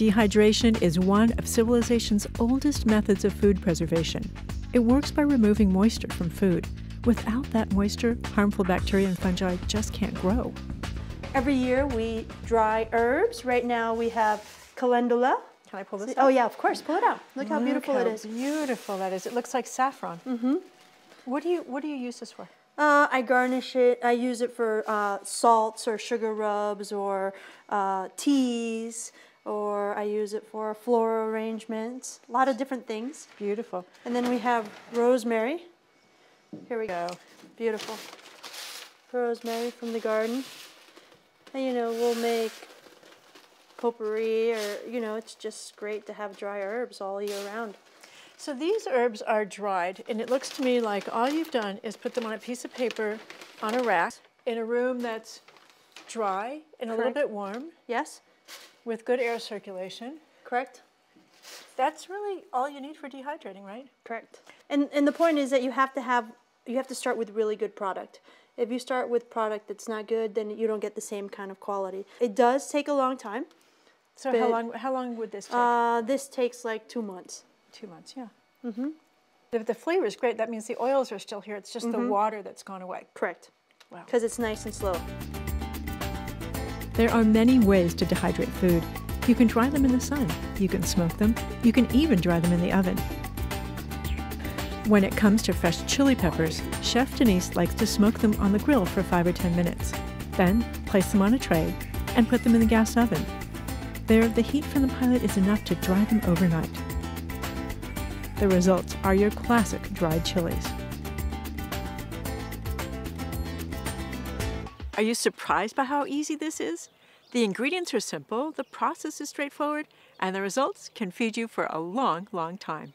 Dehydration is one of civilization's oldest methods of food preservation. It works by removing moisture from food. Without that moisture, harmful bacteria and fungi just can't grow. Every year we dry herbs. Right now we have calendula. Can I pull this? Oh yeah, of course. Pull it out. Look how Look beautiful how it is. Beautiful that is. It looks like saffron. Mm-hmm. What do you What do you use this for? Uh, I garnish it. I use it for uh, salts or sugar rubs or uh, teas, or I use it for floral arrangements. A lot of different things. Beautiful. And then we have rosemary. Here we go. Beautiful. Rosemary from the garden. And you know, we'll make potpourri or, you know, it's just great to have dry herbs all year round. So these herbs are dried, and it looks to me like all you've done is put them on a piece of paper on a rack in a room that's dry and a little bit warm Yes? with good air circulation. Correct? That's really all you need for dehydrating, right? Correct. And and the point is that you have to have you have to start with really good product. If you start with product that's not good, then you don't get the same kind of quality. It does take a long time. So how long how long would this take? Uh, this takes like two months. Two months, yeah. Mm-hmm. The, the flavor is great. That means the oils are still here. It's just the water that's gone away. Correct. Wow. Because it's nice and slow. There are many ways to dehydrate food. You can dry them in the sun, you can smoke them, you can even dry them in the oven. When it comes to fresh chili peppers, Chef Denise likes to smoke them on the grill for 5 or 10 minutes. Then place them on a tray and put them in the gas oven. There, the heat from the pilot is enough to dry them overnight. The results are your classic dried chilies. Are you surprised by how easy this is? The ingredients are simple, the process is straightforward, and the results can feed you for a long, long time.